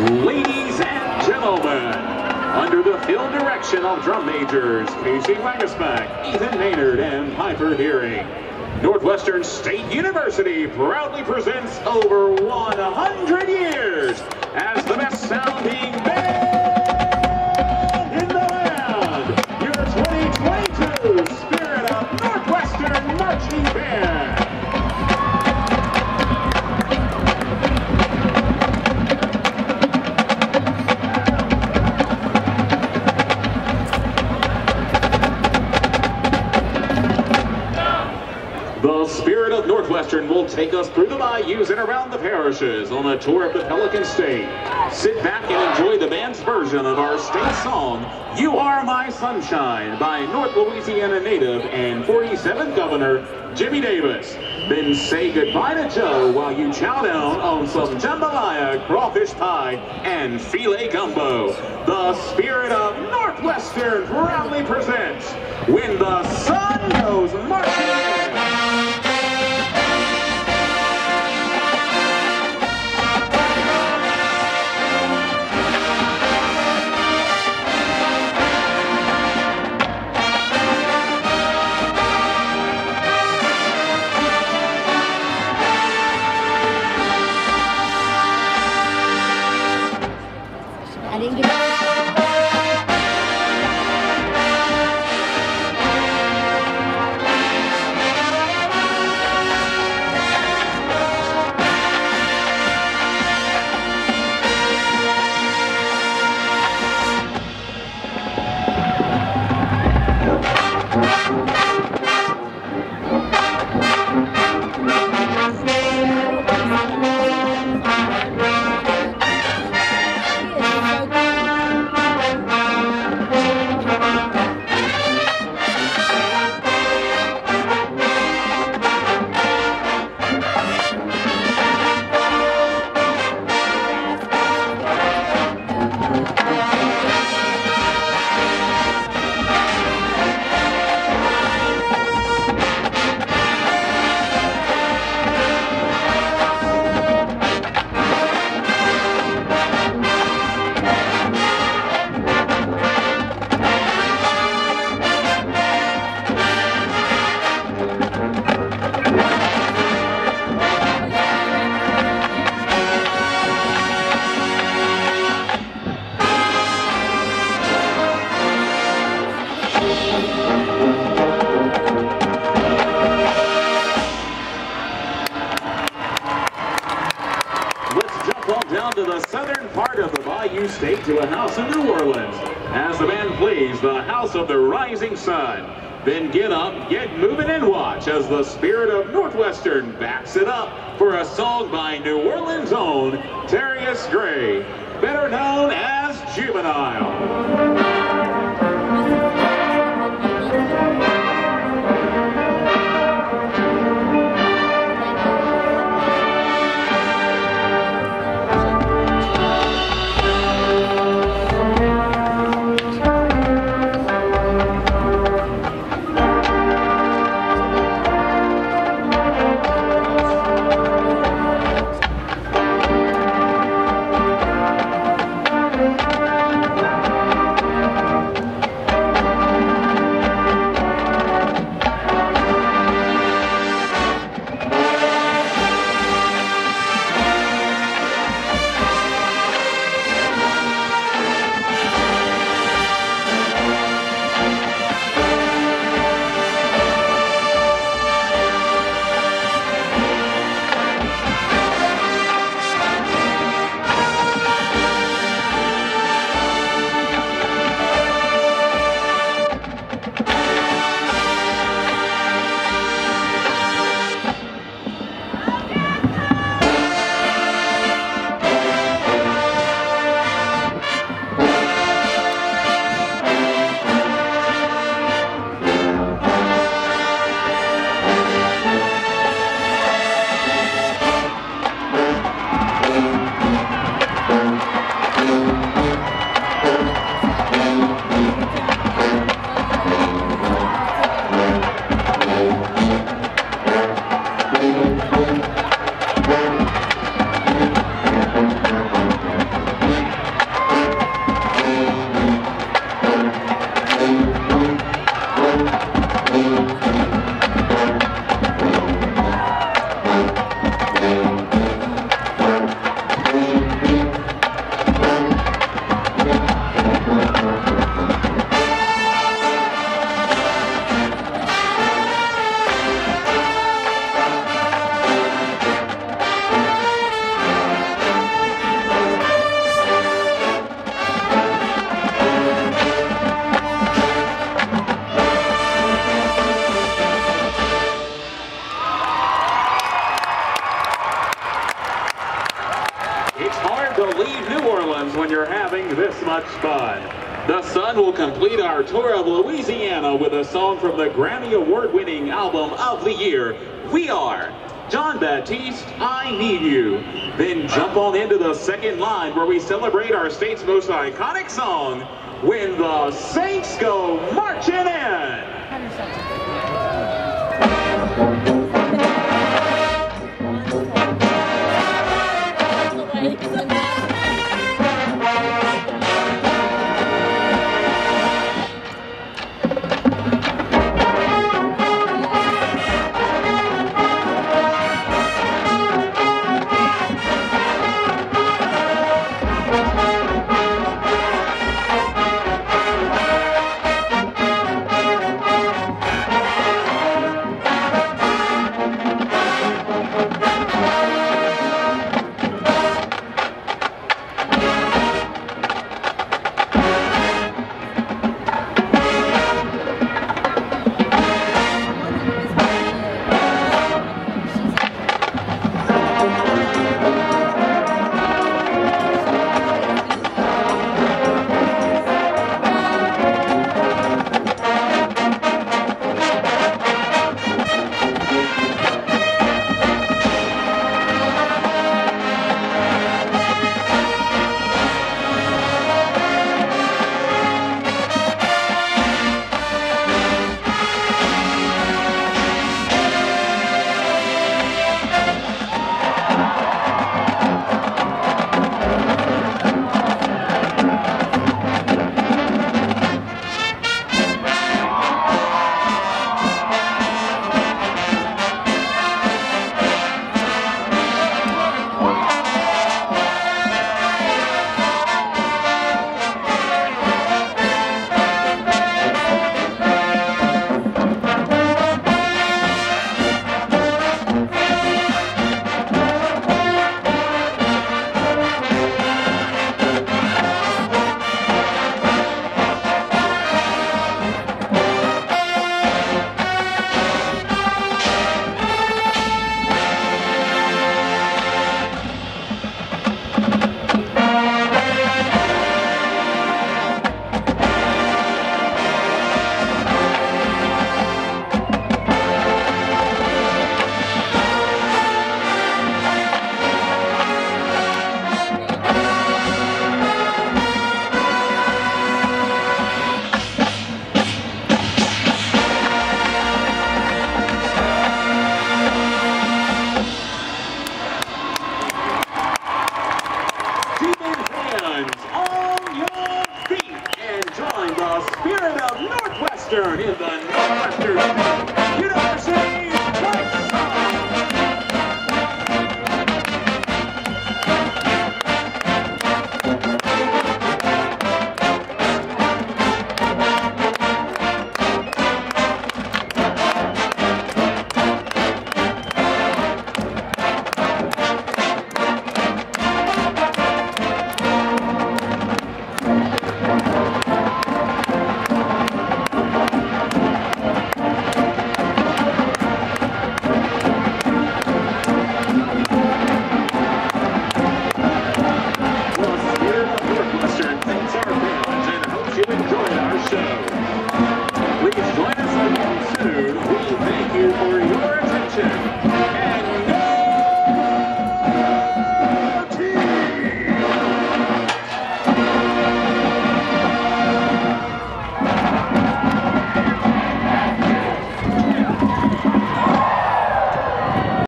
Ladies and gentlemen, under the field direction of drum majors Casey Wagasback, Ethan Maynard, and Piper Deering, Northwestern State University proudly presents over 100 years as the best sounding Northwestern will take us through the bayous and around the parishes on a tour of the Pelican State. Sit back and enjoy the band's version of our state song, You Are My Sunshine, by North Louisiana native and 47th Governor Jimmie Davis. Then say goodbye to Joe while you chow down on some jambalaya, crawfish pie, and filé gumbo. The Spirit of Northwestern proudly presents When the Sun House of the Rising Sun. Then get up, get moving, and watch as the spirit of Northwestern backs it up for a song by New Orleans' own Terius Gray, better known as Juvenile. Fun. The Sun will complete our tour of Louisiana with a song from the Grammy Award-winning album of the year, We Are. Jon Batiste, I Need You. Then jump on into the second line where we celebrate our state's most iconic song, When the Saints Go Marching In. 100 seconds.